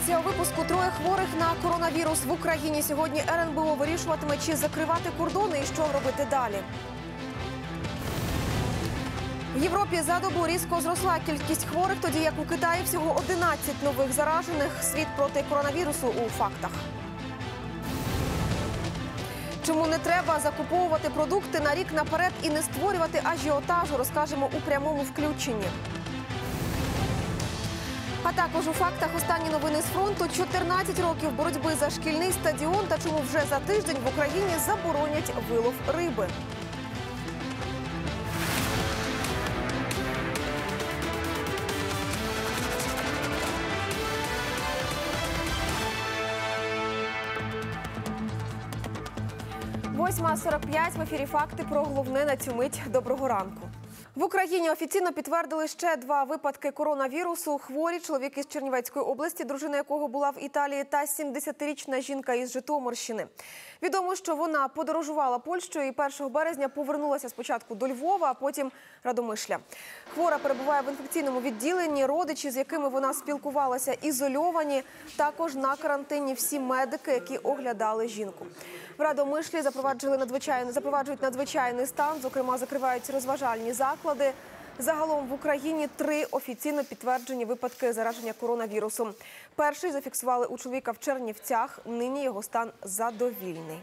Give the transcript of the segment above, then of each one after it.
Дивіться у випуску троє хворих на коронавірус в Україні. Сьогодні РНБО вирішуватиме, чи закривати кордони і що робити далі. В Європі за добу різко зросла кількість хворих, тоді як у Китаї всього 11 нових заражених. Світ проти коронавірусу у фактах. Чому не треба закуповувати продукти на рік наперед і не створювати ажіотажу, розкажемо у прямому включенні. А також у фактах останні новини з фронту 14 років боротьби за шкільний стадіон та чому вже за тиждень в Україні заборонять вилов риби. Восьма 45 в ефірі факти про головне на цю мить. Доброго ранку. В Україні офіційно підтвердили ще два випадки коронавірусу. Хворі чоловік із Чернівецької області, дружина якого була в Італії, та 70-річна жінка із Житомирщини. Відомо, що вона подорожувала Польщею і 1 березня повернулася спочатку до Львова, а потім Радомишля. Хвора перебуває в інфекційному відділенні. Родичі, з якими вона спілкувалася, ізольовані. Також на карантині всі медики, які оглядали жінку. В Радомишлі запроваджували надзвичайно запроваджують надзвичайний стан. Зокрема, закривають розважальні заклади. Загалом в Україні три офіційно підтверджені випадки зараження коронавірусом. Перший зафіксували у чоловіка в Чернівцях. Нині його стан задовільний.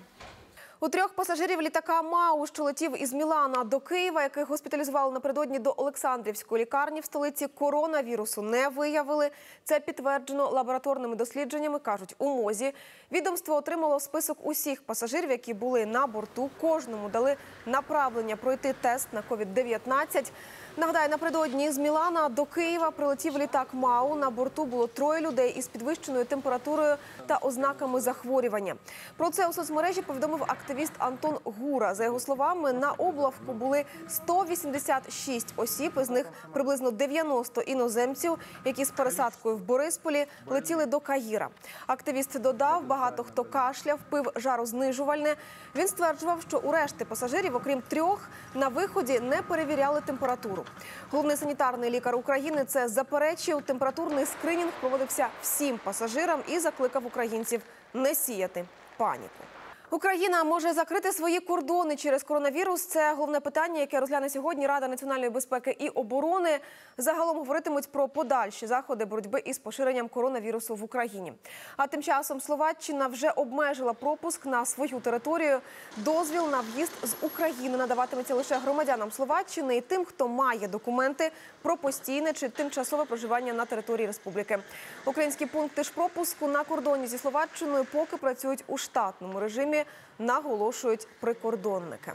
У трьох пасажирів літака МАУ, що летів із Мілана до Києва, яких госпіталізували напередодні до Олександрівської лікарні в столиці, коронавірусу не виявили. Це підтверджено лабораторними дослідженнями. кажуть у мозі. Відомство отримало список усіх пасажирів, які були на борту. Кожному дали направлення пройти тест на COVID-19. Нагадаю, напередодні з Мілана до Києва прилетів літак МАУ. На борту було троє людей із підвищеною температурою та ознаками захворювання. Про це у соцмережі повідомив активіст Антон Гура. За його словами, на облавку були 186 осіб, із них приблизно 90 іноземців, які з пересадкою в Борисполі летіли до Каїра. Активіст додав, багато хто кашляв, пив жарознижувальне. Він стверджував, що у решти пасажирів, окрім трьох, на виході не перевіряли температуру. Головний санітарний лікар України це заперечив. Температурний скринінг проводився всім пасажирам і закликав українців не сіяти паніку. Україна може закрити свої кордони через коронавірус. Це головне питання, яке розгляне сьогодні Рада національної безпеки і оборони. Загалом говоритимуть про подальші заходи боротьби із поширенням коронавірусу в Україні. А тим часом Словаччина вже обмежила пропуск на свою територію. Дозвіл на в'їзд з України надаватиметься лише громадянам Словаччини і тим, хто має документи про постійне чи тимчасове проживання на території республіки. Українські пункти ж пропуску на кордоні зі Словаччиною поки працюють у штатному режимі, наголошують прикордонники.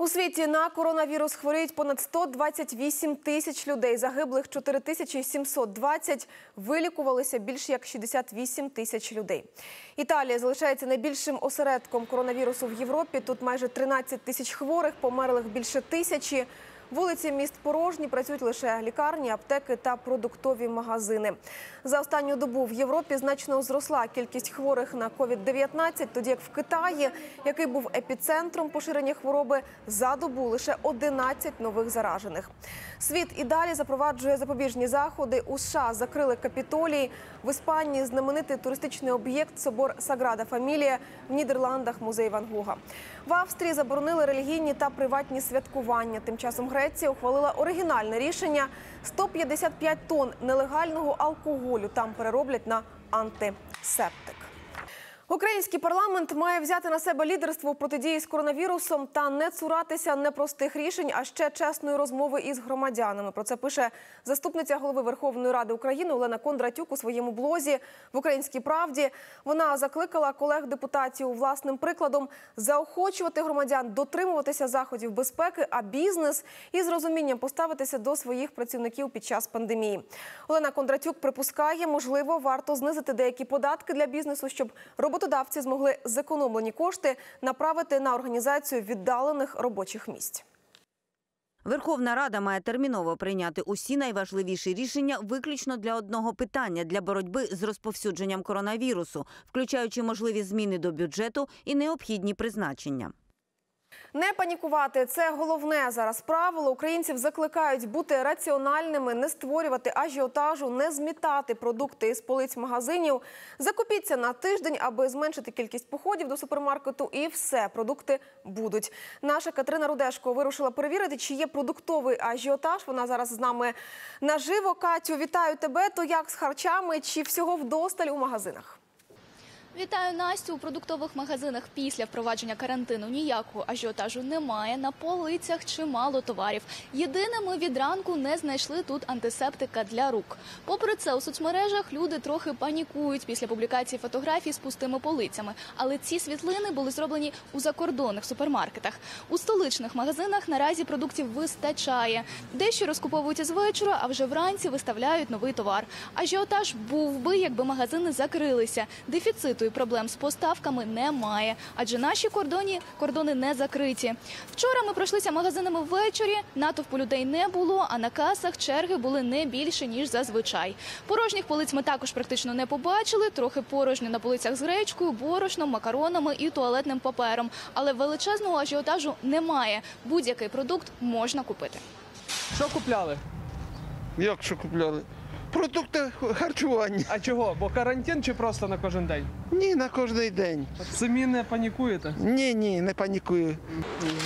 У світі на коронавірус хворіють понад 128 тисяч людей. Загиблих 4720, вилікувалися більше як 68 тисяч людей. Італія залишається найбільшим осередком коронавірусу в Європі. Тут майже 13 тисяч хворих, померлих більше тисячі. Вулиці міст порожні, працюють лише лікарні, аптеки та продуктові магазини. За останню добу в Європі значно зросла кількість хворих на COVID-19, тоді як в Китаї, який був епіцентром поширення хвороби, за добу лише 11 нових заражених. Світ і далі запроваджує запобіжні заходи. У США закрили капітолій. В Іспанії знаменитий туристичний об'єкт собор Саграда Фамілія, в Нідерландах музей Ван Гога. В Австрії заборонили релігійні та приватні святкування. Тим часом Греція ухвалила оригінальне рішення: 155 тонн нелегального алкоголю там перероблять на антисептик. Український парламент має взяти на себе лідерство у протидії з коронавірусом та не цуратися непростих рішень, а ще чесної розмови із громадянами. Про це пише заступниця голови Верховної Ради України Олена Кондратюк у своєму блозі в Українській правді. Вона закликала колег-депутатів власним прикладом заохочувати громадян дотримуватися заходів безпеки, а бізнес із розумінням поставитися до своїх працівників під час пандемії. Олена Кондратюк припускає, можливо, варто знизити деякі податки для бізнесу, щоб роботодавці змогли зекономлені кошти направити на організацію віддалених робочих місць. Верховна Рада має терміново прийняти усі найважливіші рішення виключно для одного питання для боротьби з розповсюдженням коронавірусу, включаючи можливі зміни до бюджету і необхідні призначення. Не панікувати це головне зараз правило. Українців закликають бути раціональними, не створювати ажіотажу, не змітати продукти із полиць магазинів. Закупіться на тиждень, аби зменшити кількість походів до супермаркету, і все продукти будуть. Наша Катерина Рудешко вирушила перевірити, чи є продуктовий ажіотаж. Вона зараз з нами наживо. Катю, вітаю тебе. То як з харчами, чи всього вдосталь у магазинах? Вітаю Настю. У продуктових магазинах після впровадження карантину ніякого ажіотажу немає. На полицях чимало товарів. Єдине, ми від ранку не знайшли тут антисептика для рук. Попри це, у соцмережах люди трохи панікують після публікації фотографій з пустими полицями. Але ці світлини були зроблені у закордонних супермаркетах. У столичних магазинах наразі продуктів вистачає. Дещо розкуповують із вечора, а вже вранці виставляють новий товар. Ажіотаж був би, якби магазини закрилися. Дефіциту і проблем з поставками немає, адже наші кордоні кордони не закриті. Вчора ми пройшлися магазинами ввечері. Натовпу людей не було, а на касах черги були не більше ніж зазвичай. Порожніх полиць ми також практично не побачили. Трохи порожньо на полицях з гречкою, борошном, макаронами і туалетним папером. Але величезного ажіотажу немає. Будь-який продукт можна купити. Що купляли? Як що купляли? Продукти харчування. А чого? Бо карантин чи просто на кожен день? Ні, на кожен день. Самі не панікуєте? Ні, ні, не панікую.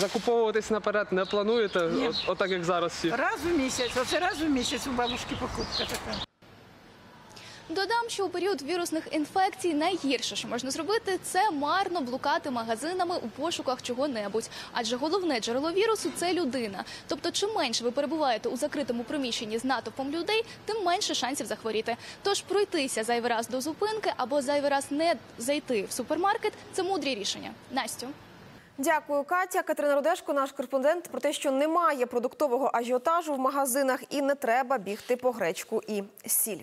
Закуповуватись наперед не плануєте? От, отак як зараз всі. Раз у місяць, оце раз у місяць у бабушки покупка така. Додам, що у період вірусних інфекцій найгірше, що можна зробити, це марно блукати магазинами у пошуках чого-небудь. Адже головне джерело вірусу це людина. Тобто, чим менше ви перебуваєте у закритому приміщенні з натовпом людей, тим менше шансів захворіти. Тож пройтися зайвий раз до зупинки або зайвий раз не зайти в супермаркет це мудрі рішення. Настю. Дякую, Катя. Катерина Рудешко, наш кореспондент, про те, що немає продуктового ажіотажу в магазинах і не треба бігти по гречку і сіль.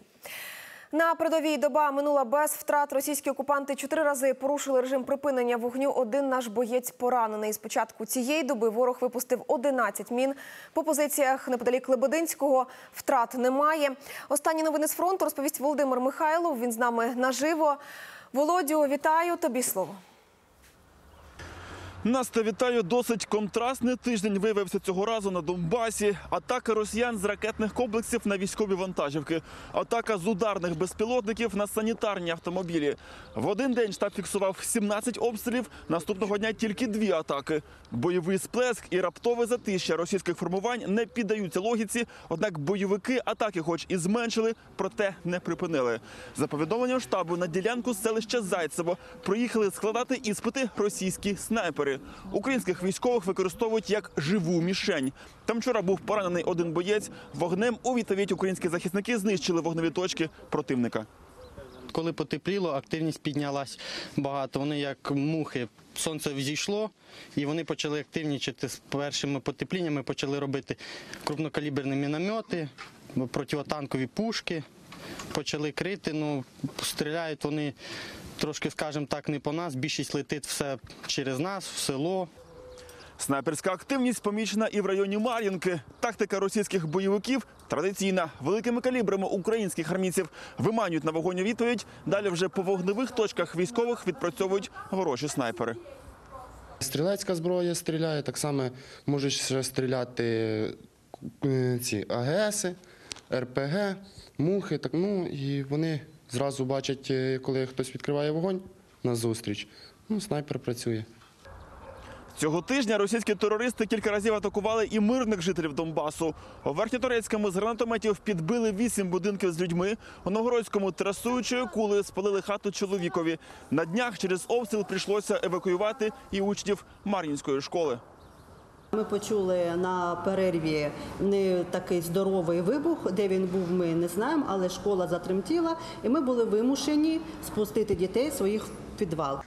На передовій доба минула без втрат. Російські окупанти чотири рази порушили режим припинення вогню. Один наш боєць поранений. З початку цієї доби ворог випустив 11 мін по позиціях неподалік Лебединського. Втрат немає. Останні новини з фронту розповість Володимир Михайлов. Він з нами наживо. Володю, вітаю тобі слово. Настя, вітаю. Досить контрастний тиждень виявився цього разу на Донбасі. Атака росіян з ракетних комплексів на військові вантажівки. Атака з ударних безпілотників на санітарні автомобілі. В один день штаб фіксував 17 обстрілів. Наступного дня тільки дві атаки. Бойовий сплеск і раптове затища російських формувань не піддаються логіці. Однак бойовики атаки, хоч і зменшили, проте не припинили. За повідомленням штабу на ділянку селища Зайцево приїхали складати іспити російські снайпери. Українських військових використовують як живу мішень. Там вчора був поранений один боєць. Вогнем у відповідь українські захисники знищили вогневі точки противника. Коли потепліло, активність піднялась багато. Вони як мухи. Сонце взійшло, і вони почали активнічати з першими потепліннями, почали робити крупнокаліберні міномети, противотанкові пушки, почали крити. Ну, стріляють вони трошки, скажімо так, не по нас. Більшість летить все через нас, в село. Снайперська активність помічена і в районі Мар'їнки. Тактика російських бойовиків традиційна. Великими калібрами українських армійців виманюють на вогонь відповідь. Далі вже по вогневих точках військових відпрацьовують ворожі снайпери. Стрілецька зброя стріляє, так само можуть ще стріляти е, ці АГСи, РПГ, мухи. Так, ну, і вони зразу бачать, е, коли хтось відкриває вогонь назустріч. Ну, снайпер працює. Цього тижня російські терористи кілька разів атакували і мирних жителів Донбасу. У Верхньоторецькому з гранатометів підбили вісім будинків з людьми. У Новгородському трасуючою кулею спалили хату чоловікові. На днях через обстріл прийшлося евакуювати і учнів Мар'їнської школи. Ми почули на перерві не такий здоровий вибух. Де він був, ми не знаємо, але школа затремтіла, і ми були вимушені спустити дітей своїх в підвал.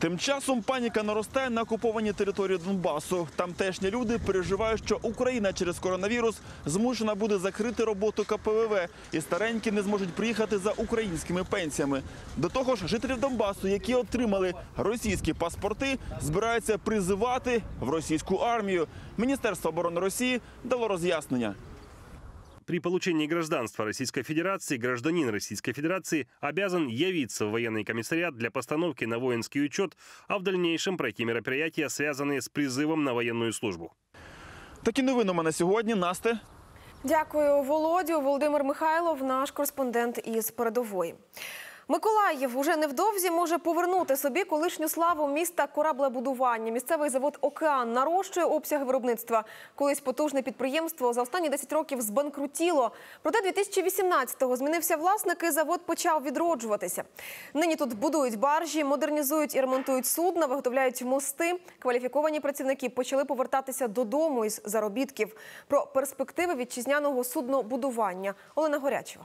Тим часом паніка наростає на окупованій території Донбасу. Тамтешні люди переживають, що Україна через коронавірус змушена буде закрити роботу КПВВ, і старенькі не зможуть приїхати за українськими пенсіями. До того ж, жителів Донбасу, які отримали російські паспорти, збираються призивати в російську армію. Міністерство оборони Росії дало роз'яснення. При получении гражданства Российской Федерации гражданин Российской Федерации обязан явиться в военный комиссариат для постановки на воинский учет, а в дальнейшем пройти мероприятия, связанные с призывом на военную службу. Такі новини у мене сьогодні. Насте. Дякую, Володю. Володимир Михайлов, наш кореспондент із передової. Миколаїв уже невдовзі може повернути собі колишню славу міста кораблебудування. Місцевий завод Океан нарощує обсяги виробництва. Колись потужне підприємство за останні 10 років збанкрутіло. Проте 2018-го змінився власник і завод почав відроджуватися. Нині тут будують баржі, модернізують і ремонтують судна, виготовляють мости. Кваліфіковані працівники почали повертатися додому із заробітків. Про перспективи вітчизняного суднобудування. Олена Горячева.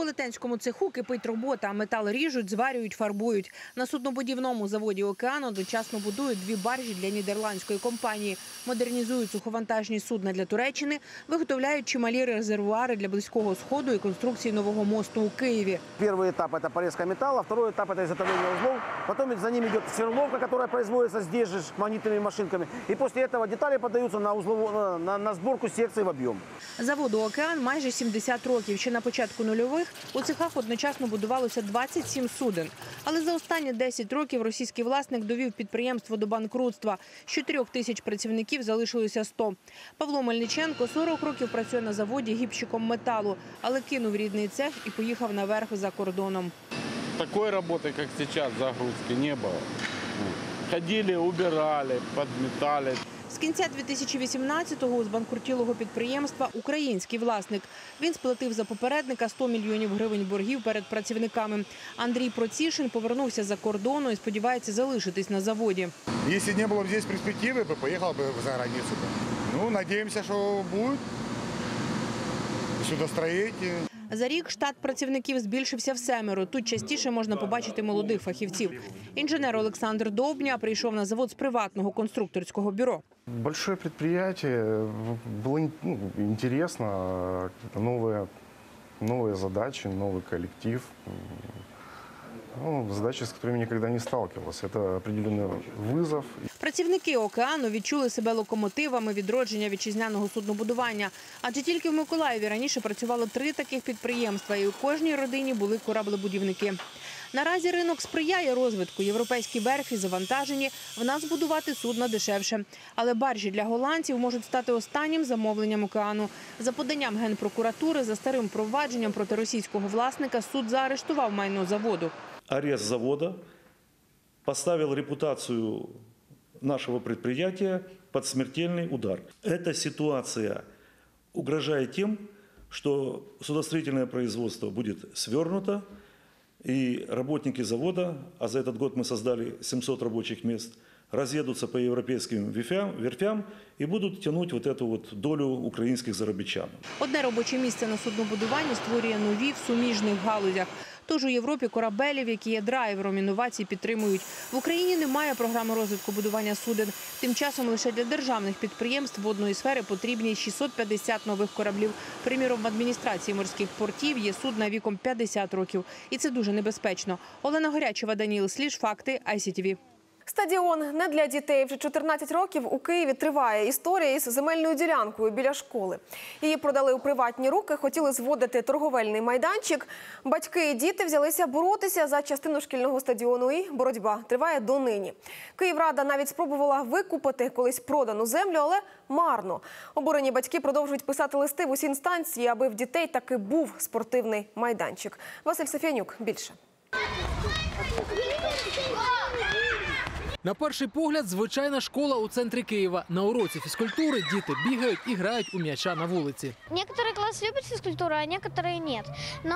велетенському цеху кипить робота. Метал ріжуть, зварюють, фарбують. На суднобудівному заводі «Океан» одночасно будують дві баржі для нідерландської компанії. Модернізують суховантажні судна для Туреччини, виготовляють чималі резервуари для Близького Сходу і конструкції нового мосту у Києві. Первый этап – это порезка металла, второй этап – это изготовление узлов. Потом за ним идет сверловка, которая производится здесь же с магнитными машинками. И после этого детали подаются на, узлову, на, на, на сборку секций в объем. Заводу «Океан» майже 70 років. Ще на початку нульових у цехах одночасно будувалося 27 суден. Але за останні 10 років російський власник довів підприємство до банкрутства. З 4 тисяч працівників залишилося 100. Павло Мельниченко 40 років працює на заводі гібщиком металу, але кинув рідний цех і поїхав наверх за кордоном. Такой работы, как сейчас, загрузки не было. Ходили, убирали, подметали. З кінця 2018-го у збанкрутілого підприємства український власник. Він сплатив за попередника 100 мільйонів гривень боргів перед працівниками. Андрій Процішин повернувся за кордону і сподівається залишитись на заводі. Если не было бы здесь перспективы, бы поехал бы за границу. Ну, надеемся, что будет судостроить. За рік штат працівників збільшився в семеро. Тут частіше можна побачити молодих фахівців. Інженер Олександр Довбня прийшов на завод з приватного конструкторського бюро. Большое предприятие, было ну, интересно, новые, новые задачи, новый коллектив, ну, задачи, с которыми никогда не сталкивался. Это определенный вызов. Працівники океану відчули себе локомотивами відродження вітчизняного суднобудування. Адже тільки в Миколаєві раніше працювало три таких підприємства, і у кожній родині були кораблебудівники. Наразі ринок сприяє розвитку. Європейські верфі завантажені. В нас будувати судна дешевше. Але баржі для голландців можуть стати останнім замовленням океану. За поданням генпрокуратури за старим провадженням проти російського власника суд заарештував майно заводу. арест завода поставил репутацию нашего предприятия под смертельный удар. Эта ситуация угрожает тем, что судостроительное производство будет свернуто, и работники завода, а за этот год мы создали 700 рабочих мест, разъедутся по европейским верфям, верфям и будут тянуть вот эту вот долю украинских заробітчан. Одне робоче місце на суднобудуванні створює нові в суміжних галузях. Тож у Європі корабелів, які є драйвером інновацій, підтримують. В Україні немає програми розвитку будування суден. Тим часом лише для державних підприємств водної сфери потрібні 650 нових кораблів. Приміром, в адміністрації морських портів є судна віком 50 років. І це дуже небезпечно. Олена Горячева, Даніл Сліж, факти ICTV. Стадіон не для дітей. Вже 14 років у Києві триває історія із земельною ділянкою біля школи. Її продали у приватні руки, хотіли зводити торговельний майданчик. Батьки і діти взялися боротися за частину шкільного стадіону. І боротьба триває донині. Київрада навіть спробувала викупити колись продану землю, але марно. Обурені батьки продовжують писати листи в усі інстанції, аби в дітей таки був спортивний майданчик. Василь Софіянюк більше. На перший погляд, звичайна школа у центрі Києва. На уроці фізкультури діти бігають і грають у м'яча на вулиці. Некоторые классы любят физкультуру, а некоторые нет. Но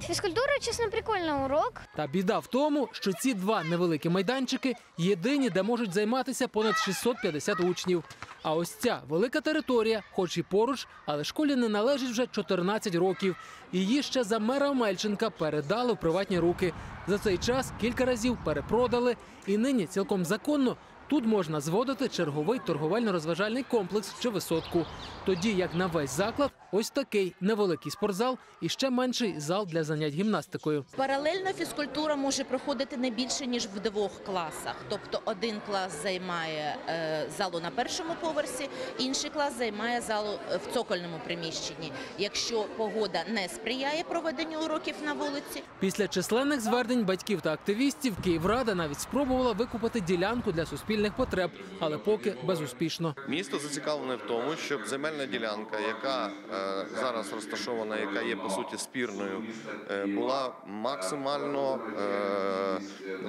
физкультура, честно, прикольный урок. Та біда в тому, що ці два невеликі майданчики єдині, де можуть займатися понад 650 учнів. А ось ця велика територія, хоч і поруч, але школі не належить вже 14 років. Її ще за мера Мельченка передали в приватні руки. За цей час кілька разів перепродали, і нині цілком законно тут можна зводити черговий торговельно-розважальний комплекс чи висотку. Тоді як на весь заклад ось такий невеликий спортзал і ще менший зал для занять гімнастикою. Паралельно фізкультура може проходити не більше ніж в двох класах. Тобто один клас займає е, залу на першому поверсі, інший клас займає залу е, в цокольному приміщенні. Якщо погода не сприяє проведенню уроків на вулиці, Після численних звернень батьків та активістів Київрада навіть спробувала викупити ділянку для суспільних потреб, але поки безуспішно. Місто зацікавлене в тому, щоб земельна ділянка, яка е, зараз розташована, яка є по суті спірною, е, була максимально е,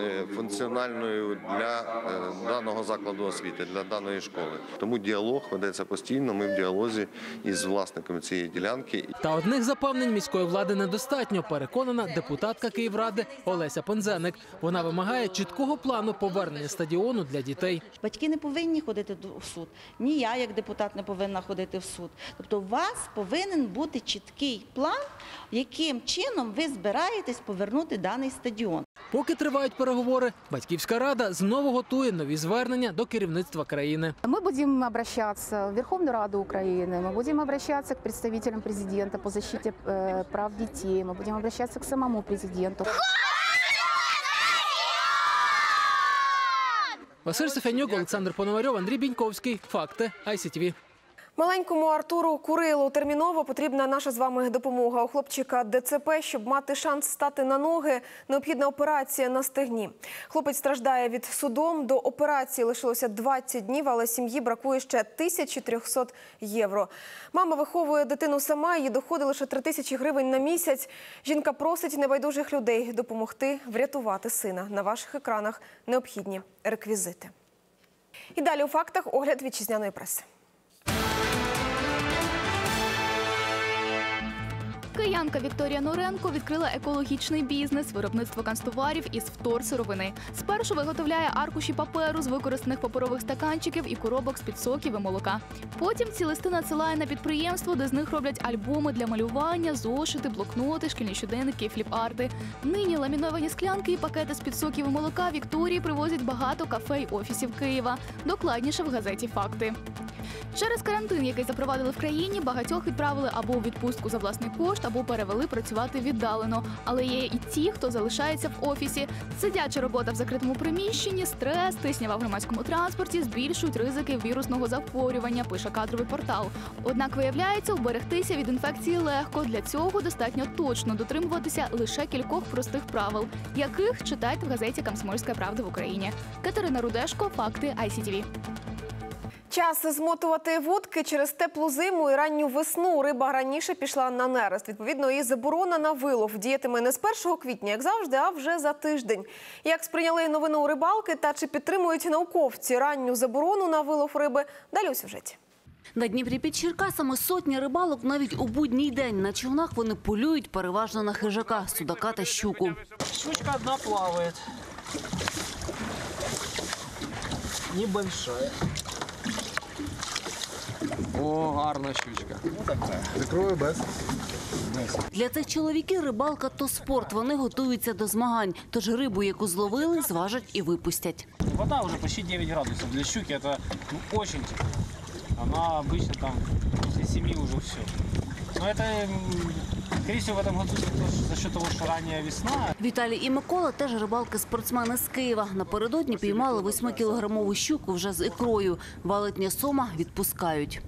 е, функціональною для даного закладу освіти, для даної школи. Тому діалог ведеться постійно. Ми в діалозі із власниками цієї ділянки. Та одних запевнень міської влади недостатньо. Переконана депутатка Київради Олеся Пензеник. Вона вимагає чіткого плану повернення стадіону для дітей. Батьки не повинні ходити до- в суд. Ні я, як депутат, не повинна ходити в суд. Тобто, вас повинен бути чіткий план, яким чином ви збираєтесь повернути даний стадіон. Поки тривають переговори, батьківська рада знову готує нові звернення до керівництва країни. Мы будем обращаться в Верховную Раду Украины, мы будем обращаться к представителям президента по защите э, прав детей, мы будем обращаться к самому президенту. Василь Сафянюк, Олександр Пономарьов, Андрій Біньковський. Факти ICTV. Маленькому Артуру Курилу терміново потрібна наша з вами допомога. У хлопчика ДЦП, щоб мати шанс стати на ноги, необхідна операція на стегні. Хлопець страждає від судом. До операції лишилося 20 днів, але сім'ї бракує ще 1300 євро. Мама виховує дитину сама, їй доходить лише 3 тисячі гривень на місяць. Жінка просить небайдужих людей допомогти врятувати сина. На ваших екранах необхідні реквізити. І далі у фактах огляд вітчизняної преси. Киянка Вікторія Норенко відкрила екологічний бізнес виробництво канцтоварів із вторсировини. Спершу виготовляє аркуші паперу з використаних паперових стаканчиків і коробок з-під соків і молока. Потім ці листи надсилає на підприємство, де з них роблять альбоми для малювання, зошити, блокноти, шкільні щоденники, фліп-арти. Нині ламіновані склянки і пакети з-під соків і молока Вікторії привозять багато кафе й офісів Києва. Докладніше в газеті Факти. Через карантин, який запровадили в країні, багатьох відправили або у відпустку за власний кошт, або перевели працювати віддалено. Але є і ті, хто залишається в офісі. Сидяча робота в закритому приміщенні, стрес, тиснява в громадському транспорті збільшують ризики вірусного захворювання. Пише кадровий портал. Однак виявляється, уберегтися від інфекції легко. Для цього достатньо точно дотримуватися лише кількох простих правил, яких читайте в газеті Комсомольська правда в Україні. Катерина Рудешко, факти ICTV. Час змотувати вудки через теплу зиму і ранню весну. Риба раніше пішла на нерест. Відповідно, і заборона на вилов діятиме не з 1 квітня, як завжди, а вже за тиждень. Як сприйняли новину у рибалки та чи підтримують науковці ранню заборону на вилов риби? Далі у сюжеті. На Дніпрі під Черкасами сотні рибалок навіть у будній день. На човнах вони полюють переважно на хижака, судака та щуку. Щучка одна плавает. Небольшая. О, гарна щучка. Ну така. Закрою без. Для цих чоловіків рибалка – то спорт. Вони готуються до змагань. Тож рибу, яку зловили, зважать і випустять. Вода уже почти 9 градусов. Для щуки это ну, очень тепло. Она обычно там после 7 уже все. Но это, м, скорее в этом году за счет того, что ранняя весна, Віталій і Микола теж рибалки-спортсмени з Києва. Напередодні піймали 8-кілограмову щуку вже з ікрою. Валетня сома відпускають.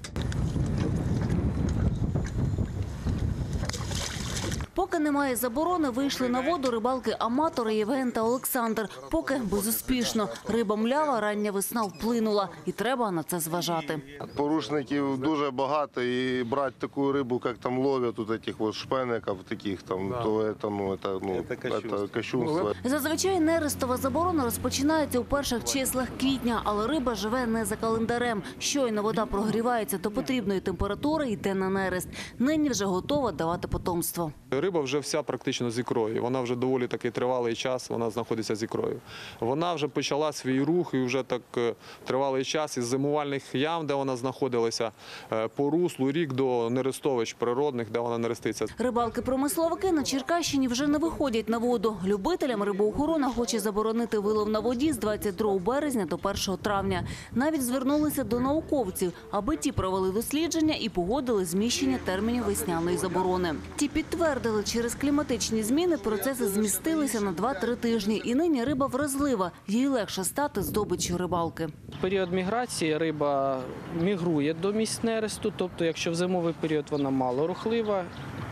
Поки немає заборони, вийшли на воду рибалки-аматори Євген та Олександр. Поки безуспішно. Риба млява, рання весна вплинула. І треба на це зважати. Порушників дуже багато і брати таку рибу, як там ловлять тут таких от шпеників, таких там, то это, ну, это, ну, это кощунство. Зазвичай нерестова заборона розпочинається у перших числах квітня, але риба живе не за календарем. Щойно вода прогрівається до потрібної температури, йде на нерест. Нині вже готова давати потомство. риба вже вся практично з ікрою. Вона вже доволі такий тривалий час вона знаходиться з ікрою. Вона вже почала свій рух і вже так е, тривалий час із зимувальних ям, де вона знаходилася, е, по руслу рік до нерестовищ природних, де вона нереститься. Рибалки-промисловики на Черкащині вже не виходять на воду. Любителям рибоохорона хоче заборонити вилов на воді з 22 березня до 1 травня. Навіть звернулися до науковців, аби ті провели дослідження і погодили зміщення термінів весняної заборони. Ті підтвердили, через кліматичні зміни процеси змістилися на 2-3 тижні, і нині риба вразлива. Їй легше стати здобиччю рибалки. В період міграції риба мігрує до місць нересту, тобто якщо в зимовий період вона мало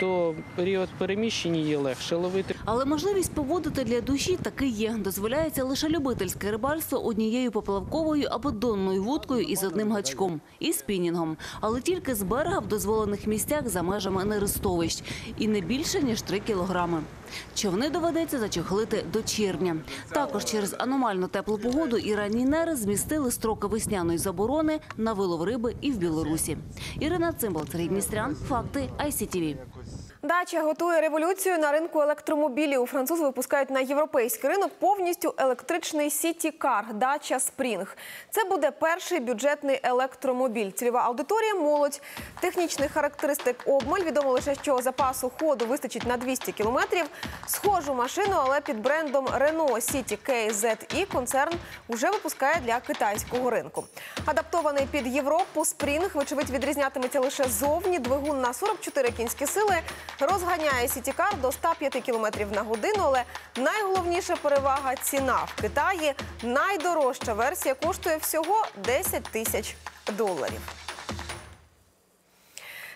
то період переміщення її легше ловити. Але можливість поводити для душі таки є. Дозволяється лише любительське рибальство однією поплавковою або донною вудкою із одним гачком і спінінгом. Але тільки з берега в дозволених місцях за межами нерестовищ. І не більше, ніж 3 кілограми. Човни доведеться зачохлити до червня. Також через аномально теплу погоду і ранній нерест змістили строки весняної заборони на вилов риби і в Білорусі. Ірина Цимбал, Сергій Дністрян, Факти ICTV. Дача готує революцію на ринку електромобілів. Французи випускають на європейський ринок повністю електричний сіті-кар Дача Спрінг. Це буде перший бюджетний електромобіль. Цільова аудиторія молодь. Технічних характеристик обмаль. Відомо лише, що запасу ходу вистачить на 200 кілометрів. Схожу машину, але під брендом Renault City KZE концерн уже випускає для китайського ринку. Адаптований під Європу Спрінг, вочевидь, відрізнятиметься лише зовні. Двигун на 44 кінські сили розганяє сітікар до 105 км на годину. Але найголовніша перевага ціна в Китаї. Найдорожча версія коштує всього 10 тисяч доларів.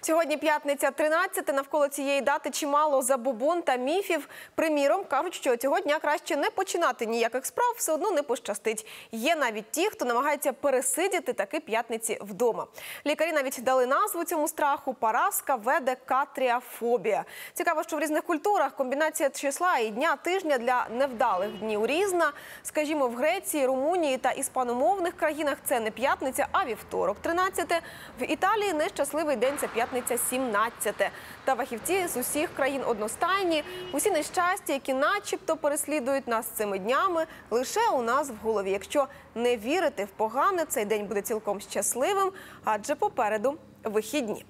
Сьогодні п'ятниця 13. Навколо цієї дати чимало забобон та міфів. Приміром, кажуть, що цього дня краще не починати ніяких справ, все одно не пощастить. Є навіть ті, хто намагається пересидіти таки п'ятниці вдома. Лікарі навіть дали назву цьому страху параска веде катріафобія. Цікаво, що в різних культурах комбінація числа і дня тижня для невдалих днів різна. Скажімо, в Греції, Румунії та іспаномовних країнах це не п'ятниця, а вівторок 13. В Італії нещасливий день це п'ятниця 17. Та вахівці з усіх країн одностайні. Усі нещастя, які начебто переслідують нас цими днями, лише у нас в голові. Якщо не вірити в погане, цей день буде цілком щасливим, адже попереду вихідні.